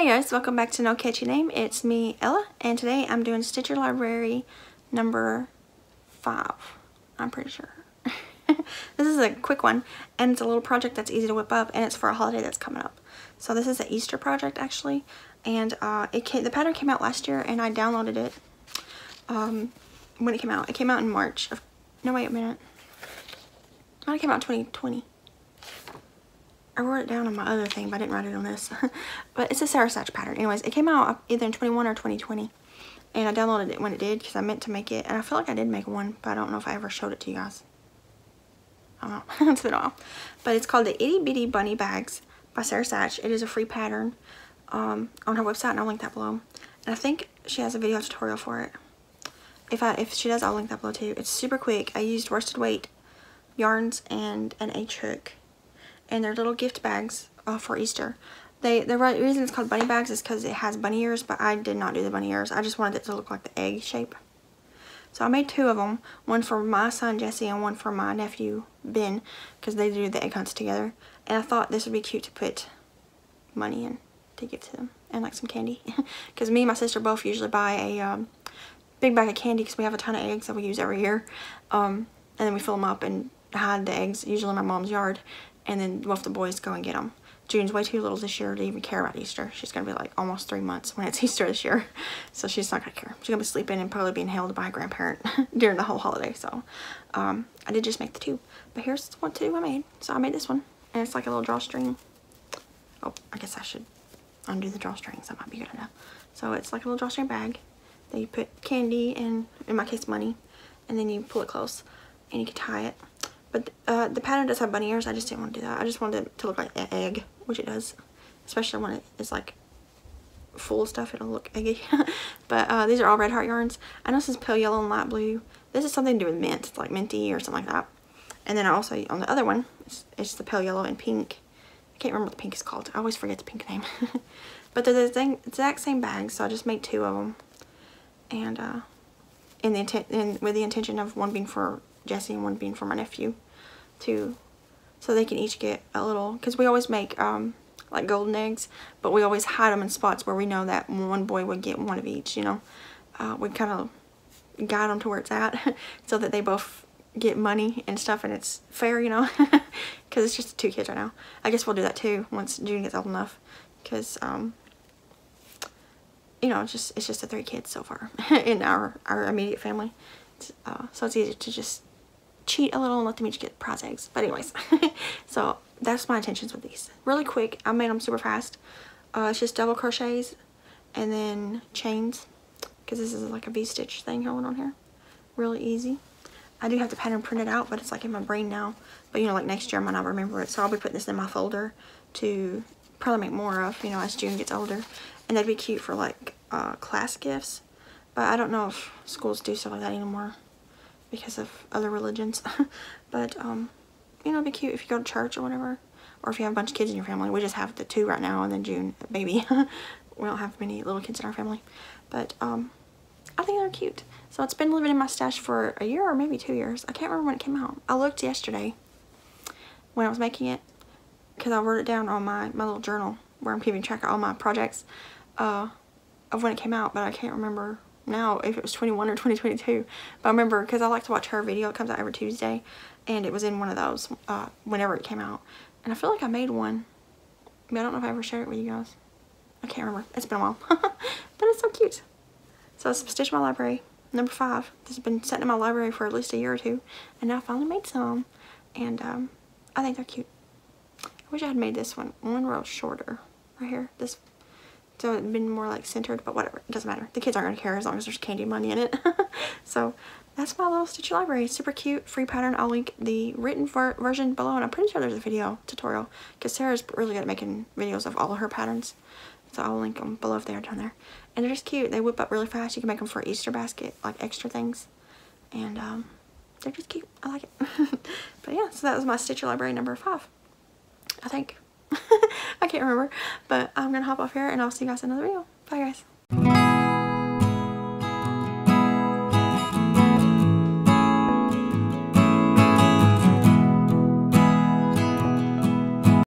Hey guys, welcome back to No Catchy Name. It's me, Ella, and today I'm doing Stitch Your Library number 5. I'm pretty sure. this is a quick one, and it's a little project that's easy to whip up, and it's for a holiday that's coming up. So this is an Easter project, actually, and uh, it came, the pattern came out last year, and I downloaded it um, when it came out. It came out in March. Of, no, wait a minute. It came out in 2020. I wrote it down on my other thing, but I didn't write it on this. but it's a Sara Sach pattern. Anyways, it came out either in 21 or 2020. And I downloaded it when it did because I meant to make it. And I feel like I did make one, but I don't know if I ever showed it to you guys. I don't know. it's been a while. But it's called the Itty Bitty Bunny Bags by Sara Sach. It is a free pattern um, on her website, and I'll link that below. And I think she has a video tutorial for it. If I if she does, I'll link that below too. It's super quick. I used worsted weight yarns and an H hook and they're little gift bags uh, for Easter. They The reason it's called bunny bags is because it has bunny ears, but I did not do the bunny ears. I just wanted it to look like the egg shape. So I made two of them, one for my son Jesse and one for my nephew Ben, because they do the egg hunts together. And I thought this would be cute to put money in to give to them, and like some candy. Because me and my sister both usually buy a um, big bag of candy because we have a ton of eggs that we use every year. Um, and then we fill them up and hide the eggs, usually in my mom's yard and then both the boys go and get them. June's way too little this year to even care about Easter. She's going to be like almost three months when it's Easter this year. So she's not going to care. She's going to be sleeping and probably being held by a grandparent during the whole holiday. So um, I did just make the two. But here's what two I made. So I made this one. And it's like a little drawstring. Oh, I guess I should undo the drawstrings. That might be good enough. So it's like a little drawstring bag. That you put candy and, in my case, money. And then you pull it close. And you can tie it. But uh, the pattern does have bunny ears. I just didn't want to do that. I just wanted it to look like an egg, which it does. Especially when it is like full stuff, it'll look eggy. but uh, these are all red heart yarns. I know this is pale yellow and light blue. This is something to do with mint. It's like minty or something like that. And then I also, on the other one, it's, it's the pale yellow and pink. I can't remember what the pink is called. I always forget the pink name. but they're the exact same bag, so I just made two of them. And uh, in the in, with the intention of one being for Jesse and one being for my nephew too. So they can each get a little because we always make um, like golden eggs but we always hide them in spots where we know that one boy would get one of each you know? Uh, we kind of guide them to where it's at so that they both get money and stuff and it's fair you know? Because it's just two kids right now. I guess we'll do that too once June gets old enough because um, you know it's just it's just the three kids so far in our our immediate family. Uh, so it's easy to just cheat a little and let them each get prize eggs. But anyways, so that's my intentions with these. Really quick, I made them super fast. Uh, it's just double crochets and then chains because this is like a V-stitch thing going on here. Really easy. I do have the pattern printed out, but it's like in my brain now. But you know, like next year I might not remember it. So I'll be putting this in my folder to probably make more of, you know, as June gets older. And that'd be cute for like uh, class gifts. But I don't know if schools do stuff like that anymore because of other religions. but, um, you know, it'd be cute if you go to church or whatever. Or if you have a bunch of kids in your family. We just have the two right now and then June, baby. we don't have many little kids in our family. But, um, I think they're cute. So it's been living in my stash for a year or maybe two years. I can't remember when it came out. I looked yesterday when I was making it because I wrote it down on my, my little journal where I'm keeping track of all my projects uh, of when it came out, but I can't remember now if it was 21 or 2022 but I remember because I like to watch her video it comes out every Tuesday and it was in one of those uh, whenever it came out. And I feel like I made one but I don't know if I ever shared it with you guys. I can't remember. It's been a while. But it's so cute. So it's Stitch My Library number five. This has been sitting in my library for at least a year or two and now I finally made some and um, I think they're cute. I wish I had made this one one row shorter right here this so it been more like centered, but whatever. It doesn't matter. The kids aren't to care as long as there's candy money in it. so that's my little Stitch Library. Super cute, free pattern. I'll link the written ver version below, and I'm pretty sure there's a video tutorial because Sara's really good at making videos of all of her patterns. So I'll link them below if they're down there. And they're just cute. They whip up really fast. You can make them for Easter basket, like extra things. And um, they're just cute. I like it. but yeah, so that was my Stitch Library number five. I think. I can't remember. But I'm going to hop off here and I'll see you guys in another video. Bye guys.